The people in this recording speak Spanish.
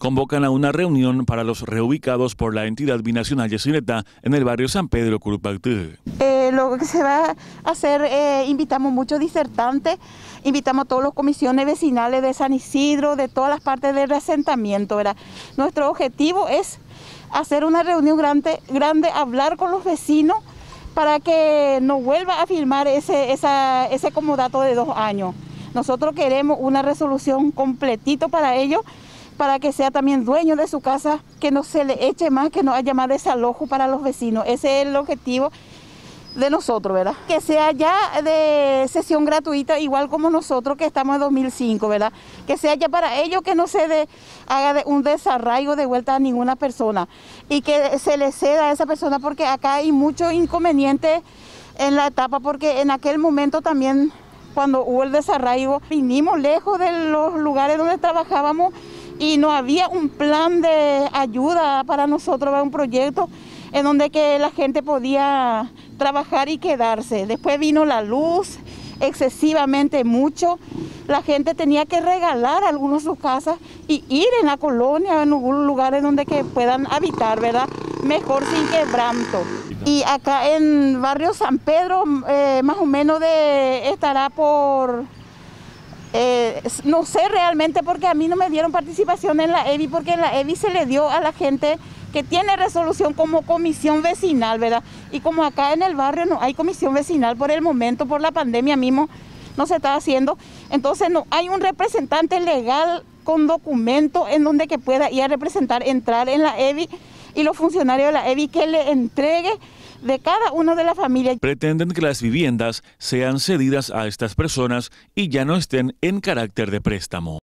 convocan a una reunión para los reubicados por la entidad binacional Yesineta en el barrio San Pedro Curupactú. Eh, lo que se va a hacer, eh, invitamos muchos disertantes, invitamos a todas las comisiones vecinales de San Isidro, de todas las partes del asentamiento. ¿verdad? Nuestro objetivo es hacer una reunión grande, grande, hablar con los vecinos para que no vuelva a firmar ese, esa, ese comodato de dos años. Nosotros queremos una resolución completito para ellos para que sea también dueño de su casa, que no se le eche más, que no haya más desalojo para los vecinos. Ese es el objetivo de nosotros, ¿verdad? Que sea ya de sesión gratuita, igual como nosotros que estamos en 2005, ¿verdad? Que sea ya para ellos que no se haga un desarraigo de vuelta a ninguna persona y que se le ceda a esa persona porque acá hay muchos inconvenientes en la etapa porque en aquel momento también cuando hubo el desarraigo vinimos lejos de los lugares donde trabajábamos y no había un plan de ayuda para nosotros, un proyecto en donde que la gente podía trabajar y quedarse. Después vino la luz, excesivamente mucho. La gente tenía que regalar algunos sus casas y ir en la colonia, en algún lugar en donde que puedan habitar, ¿verdad? Mejor sin quebranto. Y acá en barrio San Pedro, eh, más o menos estará por eh, no sé realmente porque a mí no me dieron participación en la EVI, porque en la EVI se le dio a la gente que tiene resolución como comisión vecinal, ¿verdad? Y como acá en el barrio no hay comisión vecinal por el momento, por la pandemia mismo, no se está haciendo, entonces no hay un representante legal con documento en donde que pueda ir a representar, entrar en la EVI y los funcionarios de la EVI que le entregue de cada una de las familias. Pretenden que las viviendas sean cedidas a estas personas y ya no estén en carácter de préstamo.